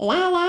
wow wow